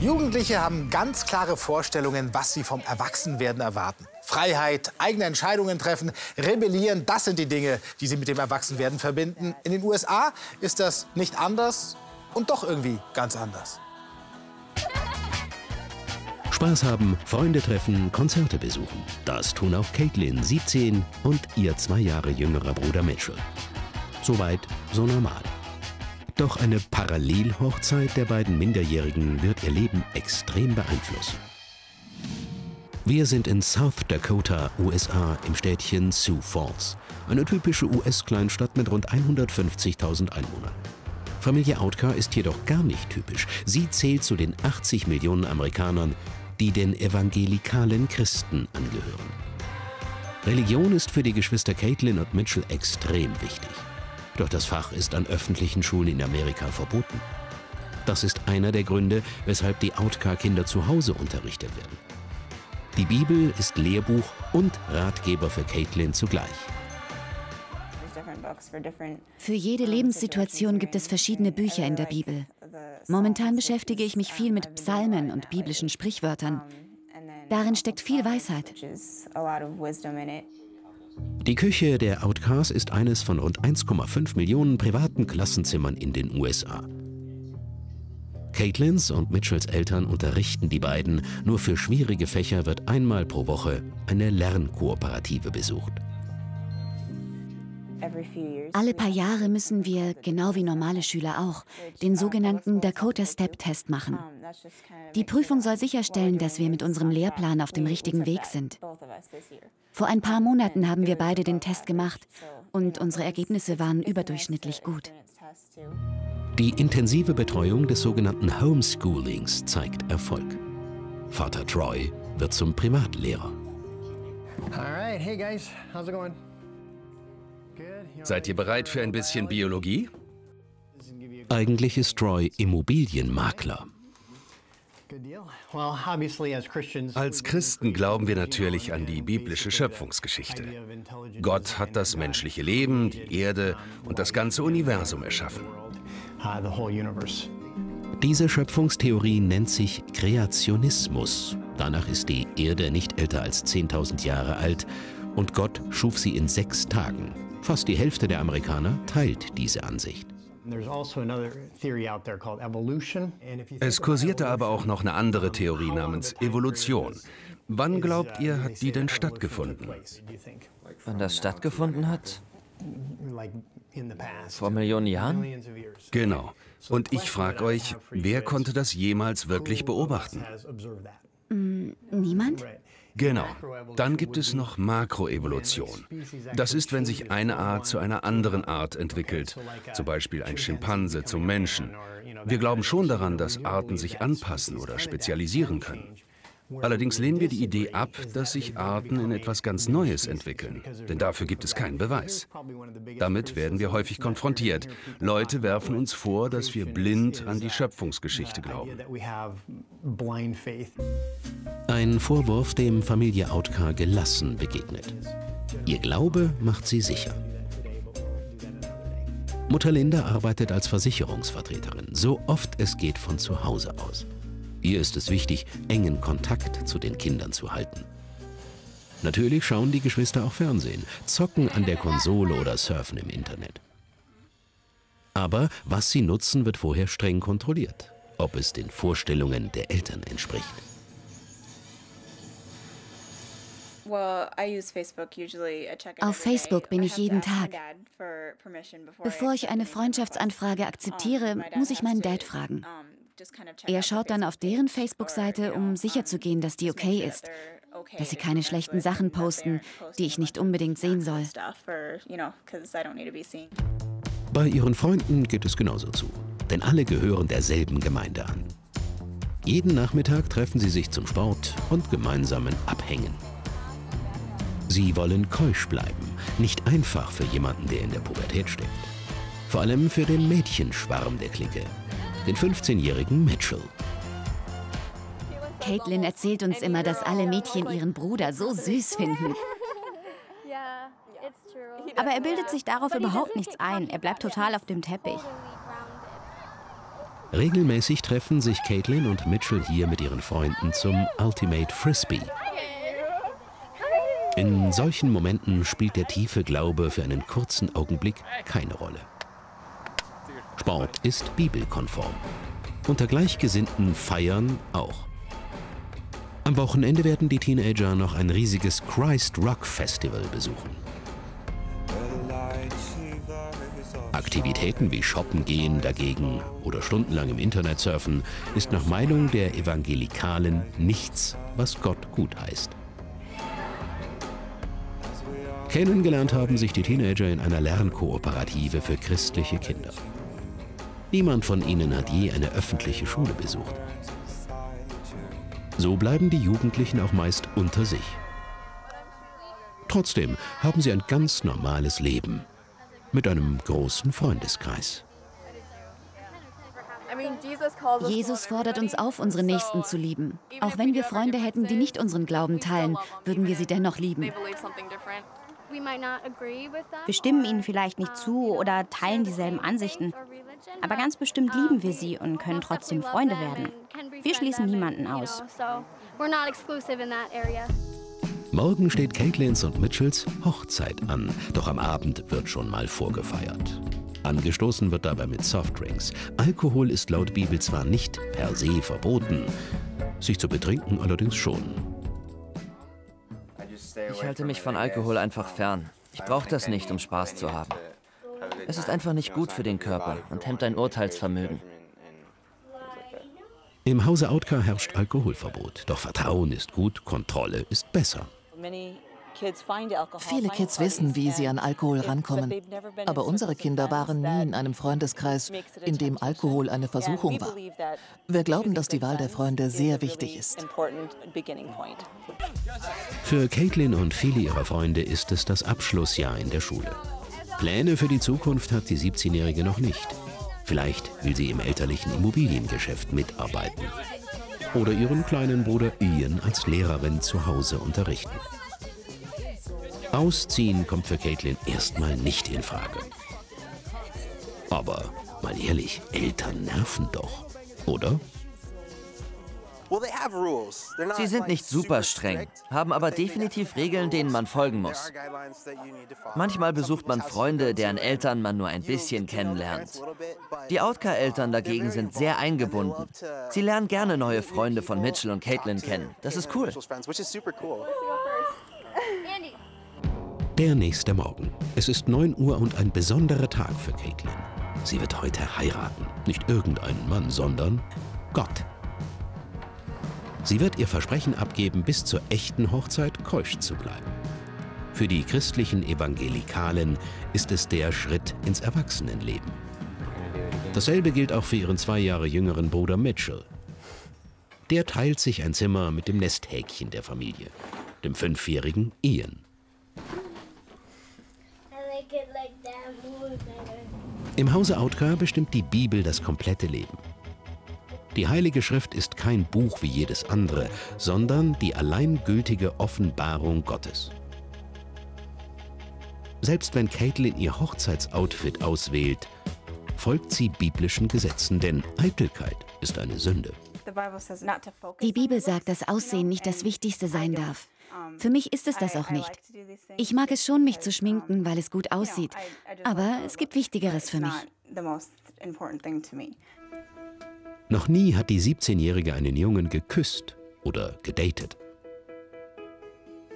Jugendliche haben ganz klare Vorstellungen, was sie vom Erwachsenwerden erwarten. Freiheit, eigene Entscheidungen treffen, rebellieren, das sind die Dinge, die sie mit dem Erwachsenwerden verbinden. In den USA ist das nicht anders und doch irgendwie ganz anders. Spaß haben, Freunde treffen, Konzerte besuchen. Das tun auch Caitlin, 17, und ihr zwei Jahre jüngerer Bruder Mitchell. Soweit, so normal. Doch eine Parallelhochzeit der beiden Minderjährigen wird ihr Leben extrem beeinflussen. Wir sind in South Dakota, USA, im Städtchen Sioux Falls. Eine typische US-Kleinstadt mit rund 150.000 Einwohnern. Familie Autka ist jedoch gar nicht typisch. Sie zählt zu den 80 Millionen Amerikanern, die den evangelikalen Christen angehören. Religion ist für die Geschwister Caitlin und Mitchell extrem wichtig. Doch das Fach ist an öffentlichen Schulen in Amerika verboten. Das ist einer der Gründe, weshalb die Autka-Kinder zu Hause unterrichtet werden. Die Bibel ist Lehrbuch und Ratgeber für Caitlin zugleich. Für jede Lebenssituation gibt es verschiedene Bücher in der Bibel. Momentan beschäftige ich mich viel mit Psalmen und biblischen Sprichwörtern. Darin steckt viel Weisheit. Die Küche der Outcast ist eines von rund 1,5 Millionen privaten Klassenzimmern in den USA. Caitlins und Mitchells Eltern unterrichten die beiden. Nur für schwierige Fächer wird einmal pro Woche eine Lernkooperative besucht. Alle paar Jahre müssen wir, genau wie normale Schüler auch, den sogenannten Dakota Step Test machen. Die Prüfung soll sicherstellen, dass wir mit unserem Lehrplan auf dem richtigen Weg sind. Vor ein paar Monaten haben wir beide den Test gemacht und unsere Ergebnisse waren überdurchschnittlich gut. Die intensive Betreuung des sogenannten Homeschoolings zeigt Erfolg. Vater Troy wird zum Privatlehrer. Alright, hey guys, how's it going? Seid ihr bereit für ein bisschen Biologie? Eigentlich ist Troy Immobilienmakler. Als Christen glauben wir natürlich an die biblische Schöpfungsgeschichte. Gott hat das menschliche Leben, die Erde und das ganze Universum erschaffen. Diese Schöpfungstheorie nennt sich Kreationismus. Danach ist die Erde nicht älter als 10.000 Jahre alt und Gott schuf sie in sechs Tagen. Fast die Hälfte der Amerikaner teilt diese Ansicht. Also es kursierte aber auch noch eine andere Theorie namens Evolution. Wann glaubt ihr, hat die denn stattgefunden? Wann das stattgefunden hat? Vor Millionen Jahren? Genau. Und ich frage euch, wer konnte das jemals wirklich beobachten? Mm, niemand? Genau. Dann gibt es noch Makroevolution. Das ist, wenn sich eine Art zu einer anderen Art entwickelt, zum Beispiel ein Schimpanse zum Menschen. Wir glauben schon daran, dass Arten sich anpassen oder spezialisieren können. Allerdings lehnen wir die Idee ab, dass sich Arten in etwas ganz Neues entwickeln, denn dafür gibt es keinen Beweis. Damit werden wir häufig konfrontiert. Leute werfen uns vor, dass wir blind an die Schöpfungsgeschichte glauben. Ein Vorwurf, dem Familie Autka gelassen begegnet. Ihr Glaube macht sie sicher. Mutter Linda arbeitet als Versicherungsvertreterin, so oft es geht von zu Hause aus. Ihr ist es wichtig, engen Kontakt zu den Kindern zu halten. Natürlich schauen die Geschwister auch Fernsehen, zocken an der Konsole oder surfen im Internet. Aber was sie nutzen, wird vorher streng kontrolliert, ob es den Vorstellungen der Eltern entspricht. Auf Facebook bin ich jeden Tag. Bevor ich eine Freundschaftsanfrage akzeptiere, muss ich meinen Dad fragen. Er schaut dann auf deren Facebook-Seite, um sicherzugehen, dass die okay ist, dass sie keine schlechten Sachen posten, die ich nicht unbedingt sehen soll. Bei ihren Freunden geht es genauso zu, denn alle gehören derselben Gemeinde an. Jeden Nachmittag treffen sie sich zum Sport und gemeinsamen Abhängen. Sie wollen keusch bleiben, nicht einfach für jemanden, der in der Pubertät steckt. Vor allem für den Mädchenschwarm der Clique, den 15-jährigen Mitchell. Caitlin erzählt uns immer, dass alle Mädchen ihren Bruder so süß finden. Aber er bildet sich darauf überhaupt nichts ein. Er bleibt total auf dem Teppich. Regelmäßig treffen sich Caitlin und Mitchell hier mit ihren Freunden zum Ultimate Frisbee. In solchen Momenten spielt der tiefe Glaube für einen kurzen Augenblick keine Rolle. Sport ist bibelkonform. Unter Gleichgesinnten feiern auch. Am Wochenende werden die Teenager noch ein riesiges Christ Rock Festival besuchen. Aktivitäten wie Shoppen gehen dagegen oder stundenlang im Internet surfen ist nach Meinung der Evangelikalen nichts, was Gott gut heißt. Kennengelernt haben sich die Teenager in einer Lernkooperative für christliche Kinder. Niemand von ihnen hat je eine öffentliche Schule besucht. So bleiben die Jugendlichen auch meist unter sich. Trotzdem haben sie ein ganz normales Leben mit einem großen Freundeskreis. Jesus fordert uns auf, unsere Nächsten zu lieben. Auch wenn wir Freunde hätten, die nicht unseren Glauben teilen, würden wir sie dennoch lieben. Wir stimmen ihnen vielleicht nicht zu oder teilen dieselben Ansichten. Aber ganz bestimmt lieben wir sie und können trotzdem Freunde werden. Wir schließen niemanden aus. Morgen steht Caitlins und Mitchells Hochzeit an, doch am Abend wird schon mal vorgefeiert. Angestoßen wird dabei mit Softdrinks. Alkohol ist laut Bibel zwar nicht per se verboten, sich zu betrinken allerdings schon. Ich halte mich von Alkohol einfach fern. Ich brauche das nicht, um Spaß zu haben. Es ist einfach nicht gut für den Körper und hemmt ein Urteilsvermögen. Im Hause Autka herrscht Alkoholverbot. Doch Vertrauen ist gut, Kontrolle ist besser. Viele Kids wissen, wie sie an Alkohol rankommen. Aber unsere Kinder waren nie in einem Freundeskreis, in dem Alkohol eine Versuchung war. Wir glauben, dass die Wahl der Freunde sehr wichtig ist. Für Caitlin und viele ihrer Freunde ist es das Abschlussjahr in der Schule. Pläne für die Zukunft hat die 17-Jährige noch nicht. Vielleicht will sie im elterlichen Immobiliengeschäft mitarbeiten. Oder ihren kleinen Bruder Ian als Lehrerin zu Hause unterrichten. Ausziehen kommt für Caitlin erstmal nicht in Frage. Aber mal ehrlich, Eltern nerven doch, oder? Sie sind nicht super streng, haben aber definitiv Regeln, denen man folgen muss. Manchmal besucht man Freunde, deren Eltern man nur ein bisschen kennenlernt. Die Outka-Eltern dagegen sind sehr eingebunden. Sie lernen gerne neue Freunde von Mitchell und Caitlin kennen. Das ist cool. Der nächste Morgen. Es ist 9 Uhr und ein besonderer Tag für Caitlin. Sie wird heute heiraten. Nicht irgendeinen Mann, sondern Gott. Sie wird ihr Versprechen abgeben, bis zur echten Hochzeit keusch zu bleiben. Für die christlichen Evangelikalen ist es der Schritt ins Erwachsenenleben. Dasselbe gilt auch für ihren zwei Jahre jüngeren Bruder Mitchell. Der teilt sich ein Zimmer mit dem Nesthäkchen der Familie, dem fünfjährigen Ian. Im Hause Autka bestimmt die Bibel das komplette Leben. Die Heilige Schrift ist kein Buch wie jedes andere, sondern die alleingültige Offenbarung Gottes. Selbst wenn Caitlin ihr Hochzeitsoutfit auswählt, folgt sie biblischen Gesetzen, denn Eitelkeit ist eine Sünde. Die Bibel sagt, dass Aussehen nicht das Wichtigste sein darf. Für mich ist es das auch nicht. Ich mag es schon, mich zu schminken, weil es gut aussieht. Aber es gibt Wichtigeres für mich. Noch nie hat die 17-Jährige einen Jungen geküsst oder gedatet.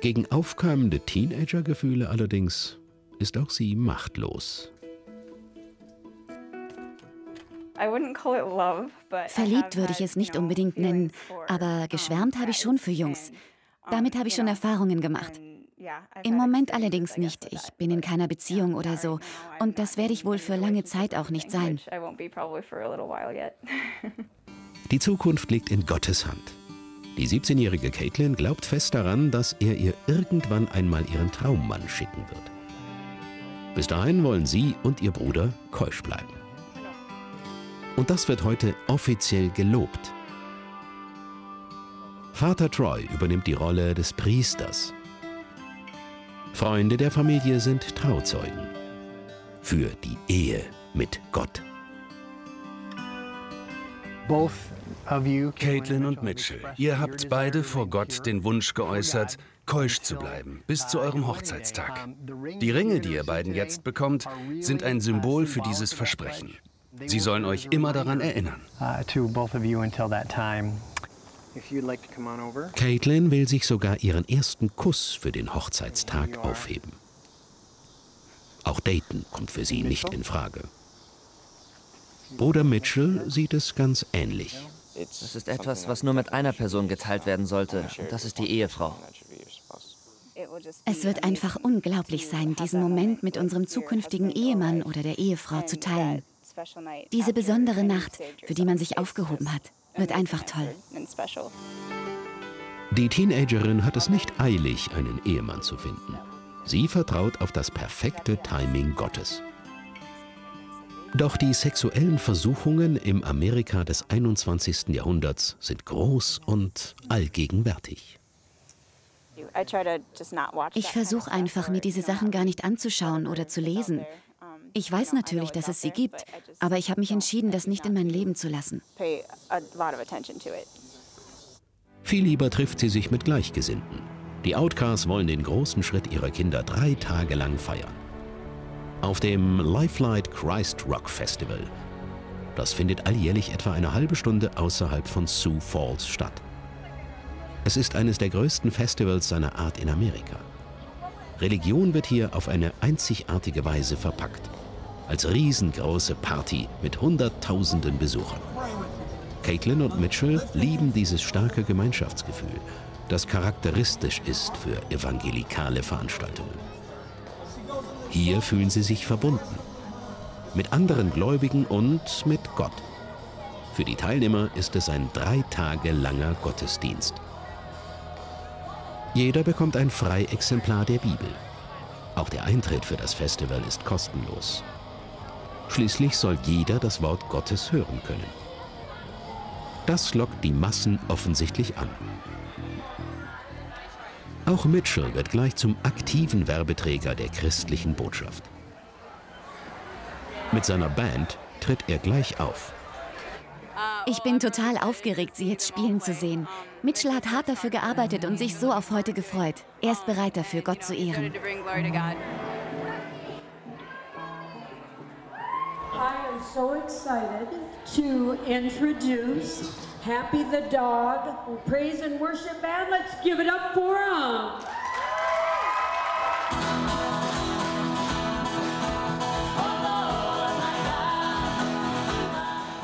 Gegen aufkeimende Teenagergefühle allerdings ist auch sie machtlos. Verliebt würde ich es nicht unbedingt nennen, aber geschwärmt habe ich schon für Jungs. Damit habe ich schon Erfahrungen gemacht. Im Moment allerdings nicht. Ich bin in keiner Beziehung oder so. Und das werde ich wohl für lange Zeit auch nicht sein. Die Zukunft liegt in Gottes Hand. Die 17-jährige Caitlin glaubt fest daran, dass er ihr irgendwann einmal ihren Traummann schicken wird. Bis dahin wollen sie und ihr Bruder keusch bleiben. Und das wird heute offiziell gelobt. Vater Troy übernimmt die Rolle des Priesters. Freunde der Familie sind Trauzeugen. Für die Ehe mit Gott. Caitlin und Mitchell, ihr habt beide vor Gott den Wunsch geäußert, keusch zu bleiben bis zu eurem Hochzeitstag. Die Ringe, die ihr beiden jetzt bekommt, sind ein Symbol für dieses Versprechen. Sie sollen euch immer daran erinnern. Caitlin will sich sogar ihren ersten Kuss für den Hochzeitstag aufheben. Auch Dayton kommt für sie nicht in Frage. Bruder Mitchell sieht es ganz ähnlich. Das ist etwas, was nur mit einer Person geteilt werden sollte. Und das ist die Ehefrau. Es wird einfach unglaublich sein, diesen Moment mit unserem zukünftigen Ehemann oder der Ehefrau zu teilen. Diese besondere Nacht, für die man sich aufgehoben hat, wird einfach toll. Die Teenagerin hat es nicht eilig, einen Ehemann zu finden. Sie vertraut auf das perfekte Timing Gottes. Doch die sexuellen Versuchungen im Amerika des 21. Jahrhunderts sind groß und allgegenwärtig. Ich versuche einfach, mir diese Sachen gar nicht anzuschauen oder zu lesen. Ich weiß natürlich, dass es sie gibt, aber ich habe mich entschieden, das nicht in mein Leben zu lassen. Viel lieber trifft sie sich mit Gleichgesinnten. Die Outcasts wollen den großen Schritt ihrer Kinder drei Tage lang feiern. Auf dem Lifelight Christ Rock Festival. Das findet alljährlich etwa eine halbe Stunde außerhalb von Sioux Falls statt. Es ist eines der größten Festivals seiner Art in Amerika. Religion wird hier auf eine einzigartige Weise verpackt. Als riesengroße Party mit Hunderttausenden Besuchern. Caitlin und Mitchell lieben dieses starke Gemeinschaftsgefühl, das charakteristisch ist für evangelikale Veranstaltungen. Hier fühlen sie sich verbunden. Mit anderen Gläubigen und mit Gott. Für die Teilnehmer ist es ein drei Tage langer Gottesdienst. Jeder bekommt ein Freiexemplar der Bibel. Auch der Eintritt für das Festival ist kostenlos. Schließlich soll jeder das Wort Gottes hören können. Das lockt die Massen offensichtlich an. Auch Mitchell wird gleich zum aktiven Werbeträger der christlichen Botschaft. Mit seiner Band tritt er gleich auf. Ich bin total aufgeregt, Sie jetzt spielen zu sehen. Mitchell hat hart dafür gearbeitet und sich so auf heute gefreut. Er ist bereit dafür, Gott zu ehren. So excited to introduce Happy the Dog Praise and Worship Band. Let's give it up for him.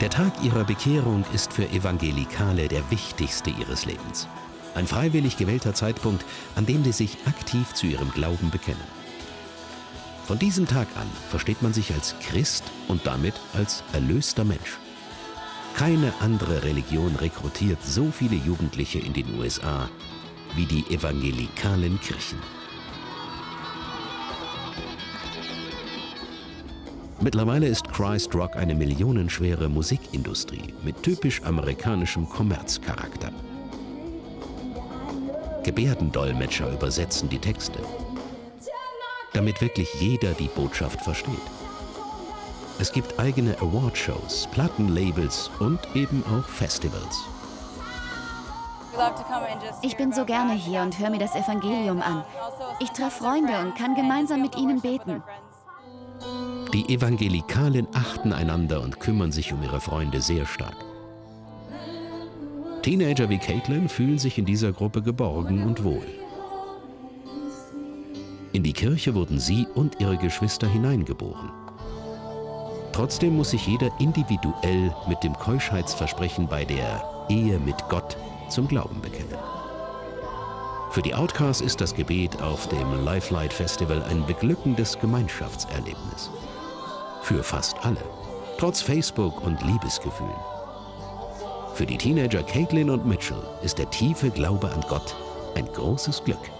Der Tag ihrer Bekehrung ist für Evangelikale der wichtigste ihres Lebens. Ein freiwillig gewählter Zeitpunkt, an dem sie sich aktiv zu ihrem Glauben bekennen. Von diesem Tag an versteht man sich als Christ und damit als erlöster Mensch. Keine andere Religion rekrutiert so viele Jugendliche in den USA wie die evangelikalen Kirchen. Mittlerweile ist Christ Rock eine millionenschwere Musikindustrie mit typisch amerikanischem Kommerzcharakter. Gebärdendolmetscher übersetzen die Texte, damit wirklich jeder die Botschaft versteht. Es gibt eigene Awardshows, Plattenlabels und eben auch Festivals. Ich bin so gerne hier und höre mir das Evangelium an. Ich treffe Freunde und kann gemeinsam mit ihnen beten. Die Evangelikalen achten einander und kümmern sich um ihre Freunde sehr stark. Teenager wie Caitlin fühlen sich in dieser Gruppe geborgen und wohl. In die Kirche wurden sie und ihre Geschwister hineingeboren. Trotzdem muss sich jeder individuell mit dem Keuschheitsversprechen bei der Ehe mit Gott zum Glauben bekennen. Für die Outcasts ist das Gebet auf dem Lifelight Festival ein beglückendes Gemeinschaftserlebnis. Für fast alle, trotz Facebook und Liebesgefühlen. Für die Teenager Caitlin und Mitchell ist der tiefe Glaube an Gott ein großes Glück.